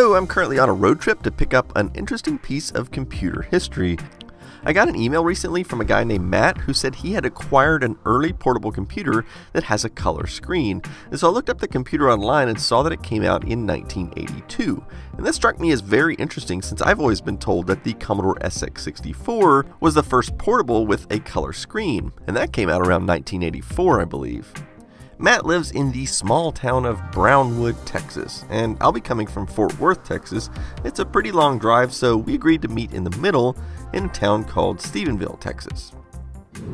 So I'm currently on a road trip to pick up an interesting piece of computer history. I got an email recently from a guy named Matt who said he had acquired an early portable computer that has a color screen. And so I looked up the computer online and saw that it came out in 1982. And this struck me as very interesting since I've always been told that the Commodore SX64 was the first portable with a color screen. And that came out around 1984, I believe. Matt lives in the small town of Brownwood, Texas, and I'll be coming from Fort Worth, Texas. It's a pretty long drive, so we agreed to meet in the middle in a town called Stephenville, Texas.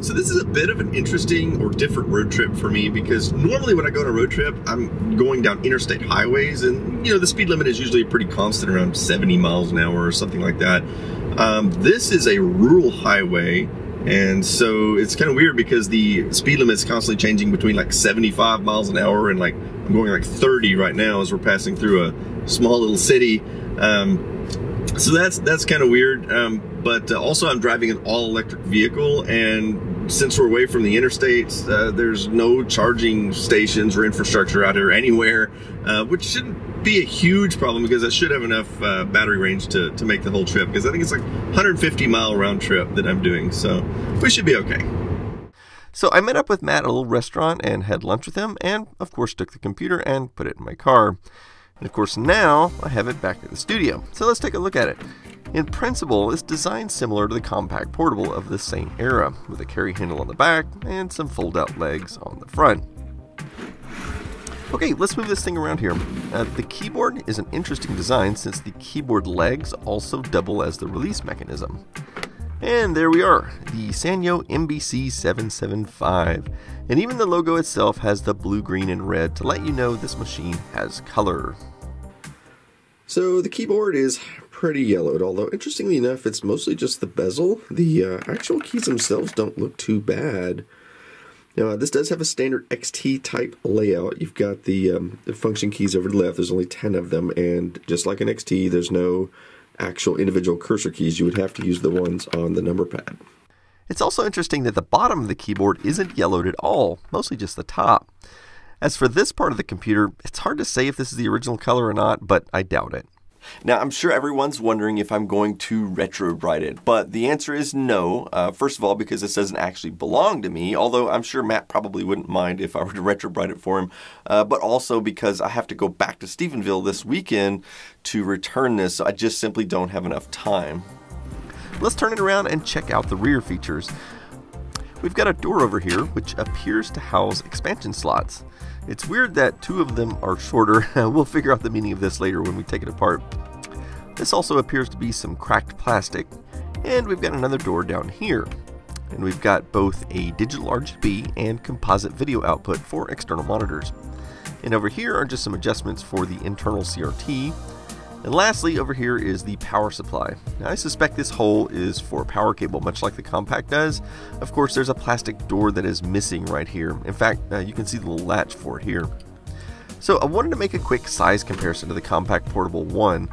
So this is a bit of an interesting or different road trip for me because normally when I go on a road trip, I'm going down interstate highways, and you know the speed limit is usually pretty constant, around 70 miles an hour or something like that. Um, this is a rural highway and so it's kind of weird because the speed limit is constantly changing between like 75 miles an hour and like I'm going like 30 right now as we're passing through a small little city. Um, so that's that's kind of weird. Um, but uh, also I'm driving an all electric vehicle and since we're away from the interstates, uh, there's no charging stations or infrastructure out here anywhere, uh, which shouldn't be a huge problem because I should have enough uh, battery range to, to make the whole trip because I think it's like 150 mile round trip that I'm doing. So we should be okay. So I met up with Matt at a little restaurant and had lunch with him and of course took the computer and put it in my car. And of course now I have it back at the studio. So let's take a look at it. In principle, it's designed similar to the Compaq portable of the same era, with a carry handle on the back and some fold-out legs on the front. Okay, let's move this thing around here. Uh, the keyboard is an interesting design since the keyboard legs also double as the release mechanism. And there we are, the Sanyo MBC 775. And even the logo itself has the blue, green, and red to let you know this machine has color. So the keyboard is pretty yellowed, although interestingly enough, it's mostly just the bezel. The uh, actual keys themselves don't look too bad. Now, uh, this does have a standard XT type layout. You've got the, um, the function keys over to the left. There's only 10 of them, and just like an XT, there's no actual individual cursor keys. You would have to use the ones on the number pad. It's also interesting that the bottom of the keyboard isn't yellowed at all, mostly just the top. As for this part of the computer, it's hard to say if this is the original color or not, but I doubt it. Now, I'm sure everyone's wondering if I'm going to retrobrite it, but the answer is no. Uh, first of all, because this doesn't actually belong to me, although I'm sure Matt probably wouldn't mind if I were to retrobrite it for him, uh, but also because I have to go back to Stephenville this weekend to return this, so I just simply don't have enough time. Let's turn it around and check out the rear features. We've got a door over here which appears to house expansion slots. It's weird that two of them are shorter. we'll figure out the meaning of this later when we take it apart. This also appears to be some cracked plastic. And we've got another door down here. And we've got both a digital RGB and composite video output for external monitors. And over here are just some adjustments for the internal CRT, and lastly, over here is the power supply. Now I suspect this hole is for power cable, much like the Compaq does. Of course, there's a plastic door that is missing right here. In fact, uh, you can see the latch for it here. So I wanted to make a quick size comparison to the Compaq Portable 1.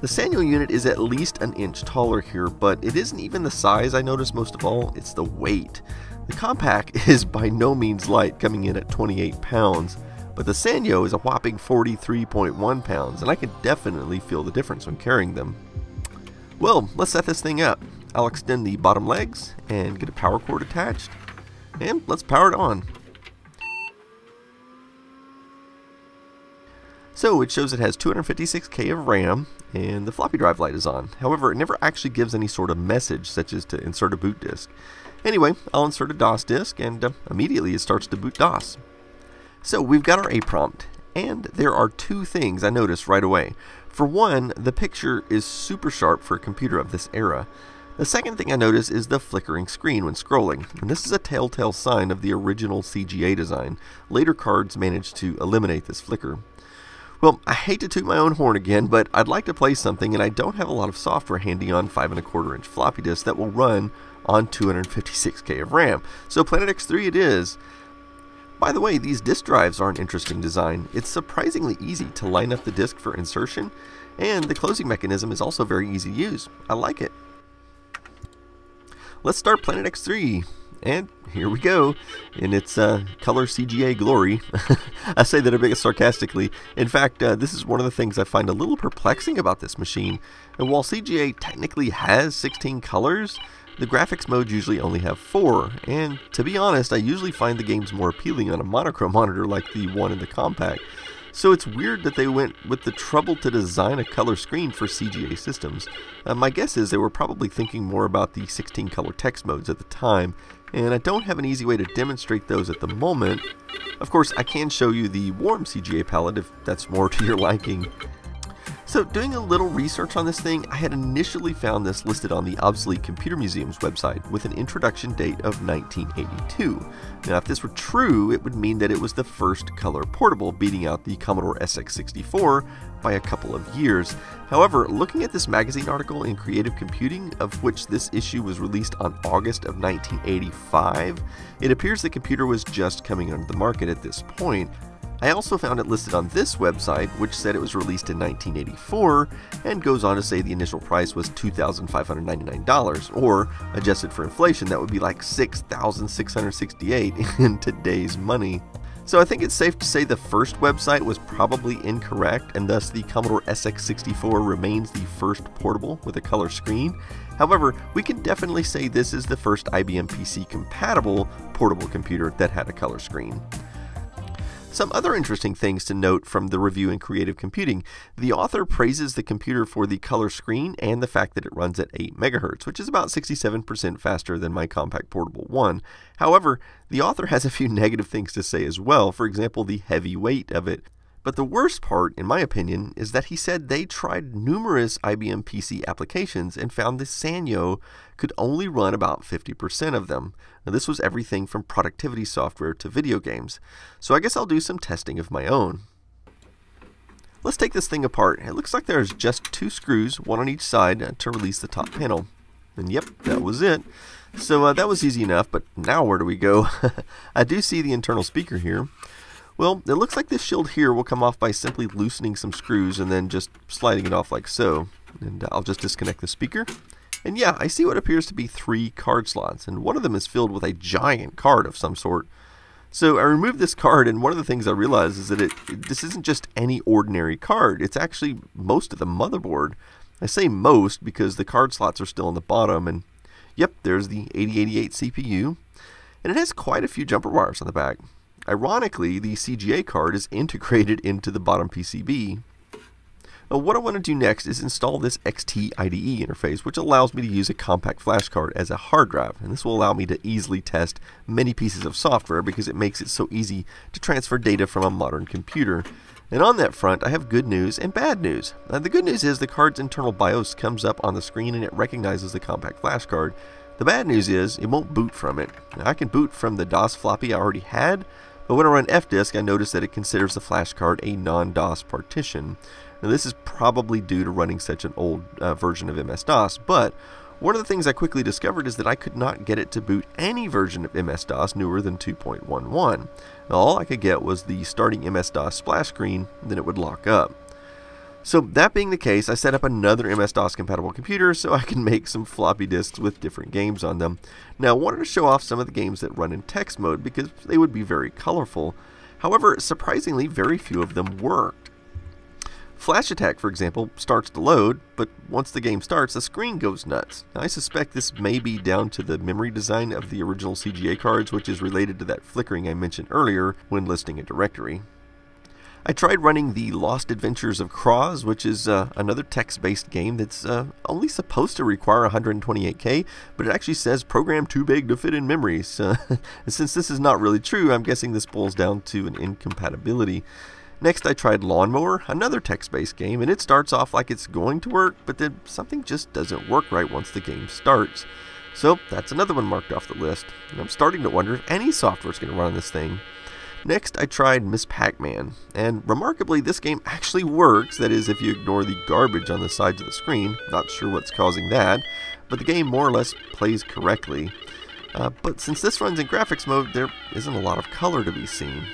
The Sanyo unit is at least an inch taller here, but it isn't even the size I noticed most of all, it's the weight. The Compaq is by no means light, coming in at 28 pounds but the Sanyo is a whopping 43.1 pounds, and I can definitely feel the difference when carrying them. Well, let's set this thing up. I'll extend the bottom legs and get a power cord attached, and let's power it on. So it shows it has 256k of RAM and the floppy drive light is on. However, it never actually gives any sort of message such as to insert a boot disk. Anyway, I'll insert a DOS disk and uh, immediately it starts to boot DOS. So we've got our A prompt, and there are two things I noticed right away. For one, the picture is super sharp for a computer of this era. The second thing I notice is the flickering screen when scrolling, and this is a telltale sign of the original CGA design. Later cards managed to eliminate this flicker. Well, I hate to toot my own horn again, but I'd like to play something and I don't have a lot of software handy on 5 and a quarter inch floppy disk that will run on 256k of RAM. So Planet X3 it is. By the way, these disk drives are an interesting design. It's surprisingly easy to line up the disk for insertion, and the closing mechanism is also very easy to use. I like it. Let's start Planet X3. And here we go in its uh, color CGA glory. I say that a bit sarcastically. In fact, uh, this is one of the things I find a little perplexing about this machine. And while CGA technically has 16 colors, the graphics modes usually only have 4, and to be honest, I usually find the games more appealing on a monochrome monitor like the one in the Compaq. So it's weird that they went with the trouble to design a color screen for CGA systems. Uh, my guess is they were probably thinking more about the 16 color text modes at the time, and I don't have an easy way to demonstrate those at the moment. Of course, I can show you the warm CGA palette if that's more to your liking. So doing a little research on this thing, I had initially found this listed on the Obsolete Computer Museum's website with an introduction date of 1982. Now if this were true, it would mean that it was the first color portable, beating out the Commodore SX64 by a couple of years. However, looking at this magazine article in Creative Computing, of which this issue was released on August of 1985, it appears the computer was just coming onto the market at this point. I also found it listed on this website, which said it was released in 1984, and goes on to say the initial price was $2,599, or adjusted for inflation, that would be like 6,668 in today's money. So I think it's safe to say the first website was probably incorrect, and thus the Commodore SX64 remains the first portable with a color screen. However, we can definitely say this is the first IBM PC compatible portable computer that had a color screen. Some other interesting things to note from the review in Creative Computing. The author praises the computer for the color screen and the fact that it runs at 8 MHz, which is about 67% faster than my Compaq Portable 1. However, the author has a few negative things to say as well, for example, the heavy weight of it. But the worst part, in my opinion, is that he said they tried numerous IBM PC applications and found the Sanyo could only run about 50% of them. Now, this was everything from productivity software to video games. So I guess I'll do some testing of my own. Let's take this thing apart. It looks like there's just two screws, one on each side, to release the top panel. And yep, that was it. So uh, that was easy enough, but now where do we go? I do see the internal speaker here. Well, it looks like this shield here will come off by simply loosening some screws and then just sliding it off like so. And uh, I'll just disconnect the speaker. And yeah, I see what appears to be three card slots, and one of them is filled with a giant card of some sort. So I removed this card, and one of the things I realized is that it, it, this isn't just any ordinary card. It's actually most of the motherboard. I say most because the card slots are still on the bottom, and yep, there's the 8088 CPU. And it has quite a few jumper wires on the back. Ironically, the CGA card is integrated into the bottom PCB. Now, what I want to do next is install this XT IDE interface, which allows me to use a compact flash card as a hard drive. And this will allow me to easily test many pieces of software because it makes it so easy to transfer data from a modern computer. And on that front, I have good news and bad news. Now, the good news is the card's internal BIOS comes up on the screen and it recognizes the compact flash card. The bad news is it won't boot from it. Now, I can boot from the DOS floppy I already had, but when I run fdisk, I notice that it considers the flash card a non-DOS partition. Now this is probably due to running such an old uh, version of MS-DOS, but one of the things I quickly discovered is that I could not get it to boot any version of MS-DOS newer than 2.11. All I could get was the starting MS-DOS splash screen, then it would lock up. So that being the case, I set up another MS-DOS compatible computer so I can make some floppy disks with different games on them. Now I wanted to show off some of the games that run in text mode because they would be very colorful. However, surprisingly, very few of them worked. Flash Attack, for example, starts to load, but once the game starts, the screen goes nuts. Now, I suspect this may be down to the memory design of the original CGA cards, which is related to that flickering I mentioned earlier when listing a directory. I tried running the Lost Adventures of Kroz, which is uh, another text-based game that's uh, only supposed to require 128K, but it actually says program too big to fit in memory. So, since this is not really true, I'm guessing this boils down to an incompatibility. Next, I tried Lawnmower, another text-based game, and it starts off like it's going to work, but then something just doesn't work right once the game starts. So that's another one marked off the list. And I'm starting to wonder if any software is going to run on this thing. Next, I tried Miss Pac-Man, and remarkably, this game actually works, that is, if you ignore the garbage on the sides of the screen. Not sure what's causing that, but the game more or less plays correctly. Uh, but since this runs in graphics mode, there isn't a lot of color to be seen.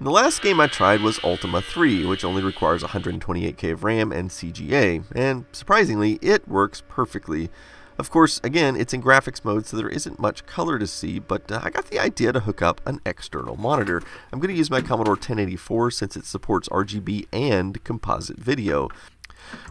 The last game I tried was Ultima 3, which only requires 128k of RAM and CGA, and surprisingly, it works perfectly. Of course, again, it's in graphics mode, so there isn't much color to see, but uh, I got the idea to hook up an external monitor. I'm going to use my Commodore 1084 since it supports RGB and composite video.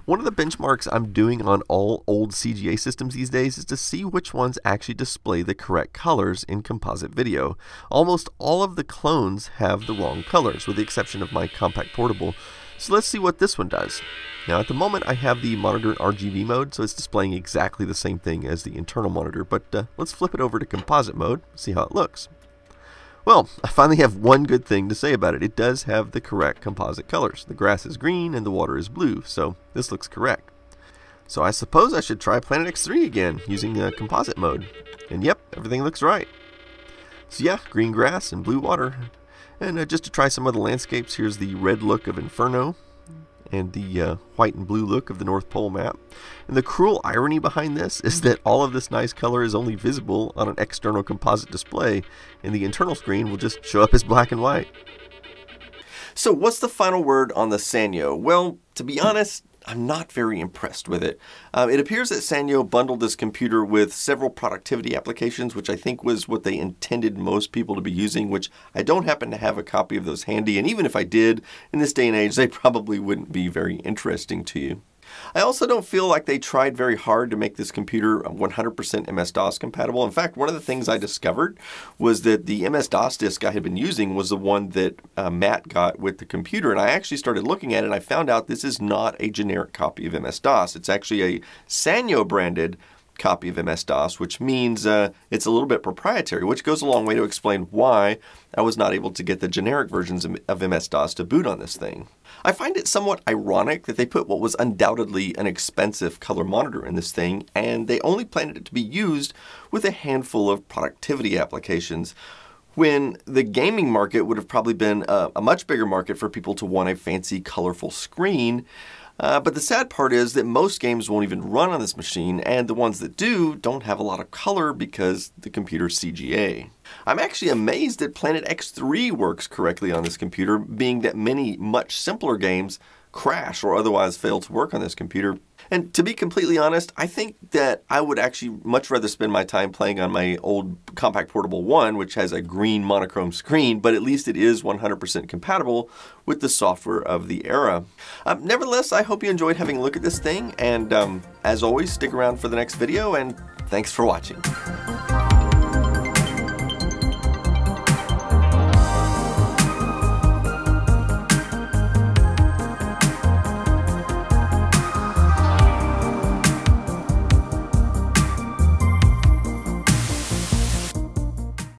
One of the benchmarks I'm doing on all old CGA systems these days is to see which ones actually display the correct colors in composite video. Almost all of the clones have the wrong colors, with the exception of my Compaq portable. So let's see what this one does. Now at the moment I have the monitor in RGB mode, so it's displaying exactly the same thing as the internal monitor, but uh, let's flip it over to composite mode, see how it looks. Well, I finally have one good thing to say about it. It does have the correct composite colors. The grass is green and the water is blue, so this looks correct. So I suppose I should try Planet X3 again, using uh, composite mode. And yep, everything looks right. So yeah, green grass and blue water. And uh, just to try some of the landscapes, here's the red look of Inferno and the uh, white and blue look of the North Pole map. And the cruel irony behind this is that all of this nice color is only visible on an external composite display, and the internal screen will just show up as black and white. So what's the final word on the Sanyo? Well, to be honest, I'm not very impressed with it. Um, it appears that Sanyo bundled this computer with several productivity applications, which I think was what they intended most people to be using, which I don't happen to have a copy of those handy, and even if I did, in this day and age, they probably wouldn't be very interesting to you. I also don't feel like they tried very hard to make this computer 100% MS-DOS compatible. In fact, one of the things I discovered was that the MS-DOS disk I had been using was the one that uh, Matt got with the computer. And I actually started looking at it and I found out this is not a generic copy of MS-DOS. It's actually a Sanyo branded copy of MS-DOS, which means uh, it's a little bit proprietary, which goes a long way to explain why I was not able to get the generic versions of MS-DOS to boot on this thing. I find it somewhat ironic that they put what was undoubtedly an expensive color monitor in this thing, and they only planned it to be used with a handful of productivity applications when the gaming market would have probably been a, a, much bigger market for people to want a fancy, colorful screen. Uh, but the sad part is that most games won't even run on this machine, and the ones that do don't have a lot of color because the computer's CGA. I'm actually amazed that Planet X3 works correctly on this computer, being that many much simpler games crash or otherwise fail to work on this computer. And to be completely honest, I think that I would actually much rather spend my time playing on my old Compaq Portable 1, which has a green monochrome screen, but at least it is 100% compatible with the software of the era. Um, nevertheless, I hope you enjoyed having a look at this thing, and um, as always, stick around for the next video, and thanks for watching.